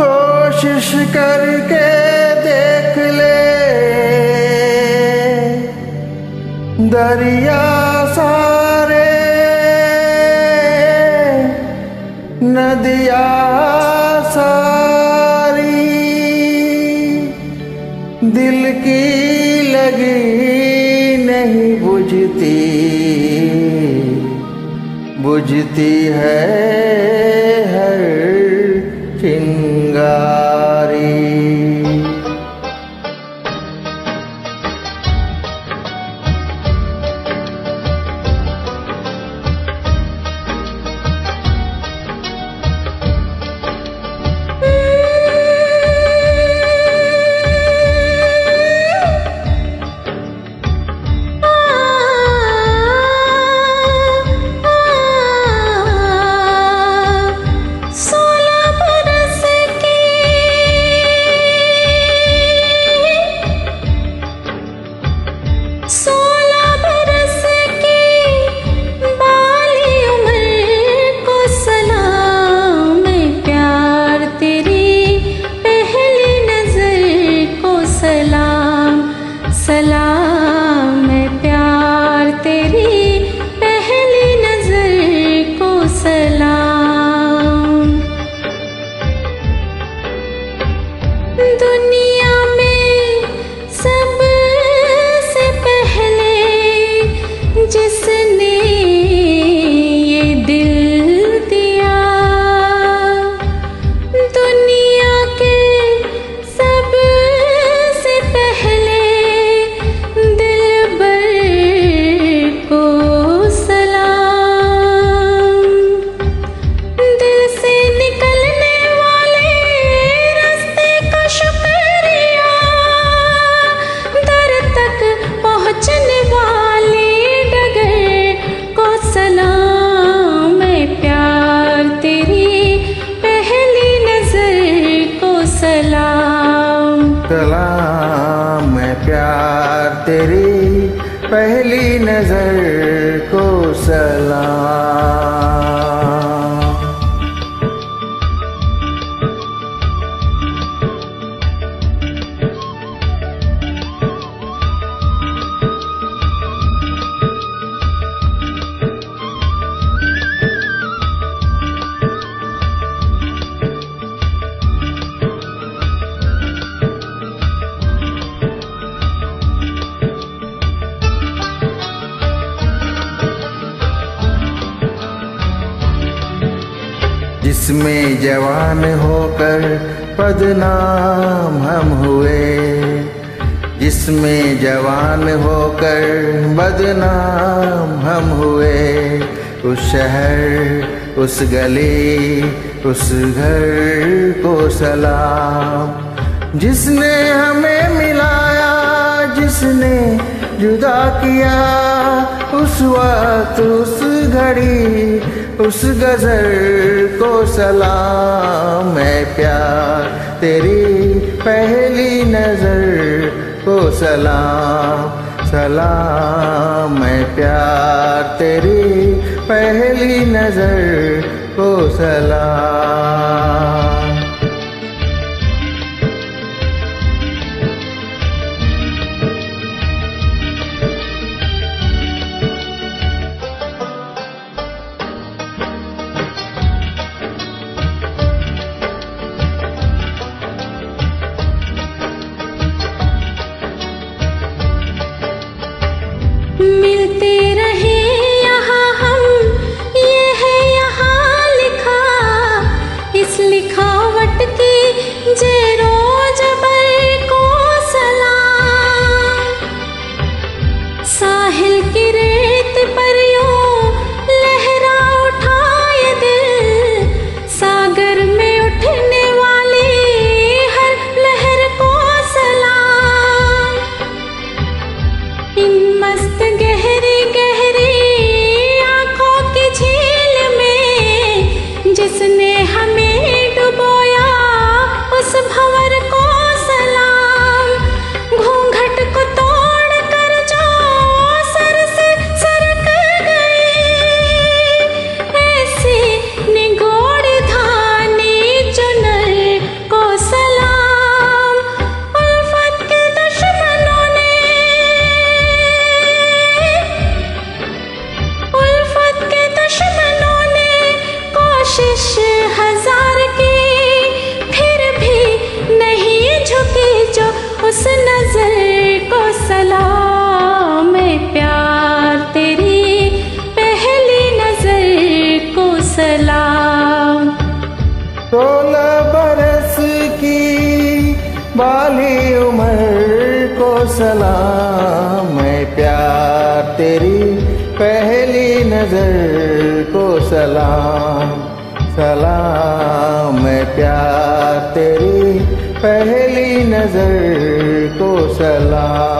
कोशिश करके देख ले। दरिया सारे, नदिया सारी। दिल की लगी नहीं बुझती बुझती है दुनिया प्यार तेरी पहली नज़र को सलाम। जिसमें जवान होकर बदनाम हम हुए। जिसमें जवान होकर बदनाम हम हुए। उस शहर, उस गली, उस घर को सलाम। जिसने हमें मिलाया जिसने जुदा किया, उस वक्त उस घड़ी, उस गजर को सलाम है प्यार तेरी पहली नज़र को सलाम सलाम है प्यार तेरी पहली नज़र को सलाम। बाली उम्र को सलाम, मैं प्यार तेरी पहली नज़र को सलाम सलाम, मैं प्यार तेरी पहली नज़र को सलाम।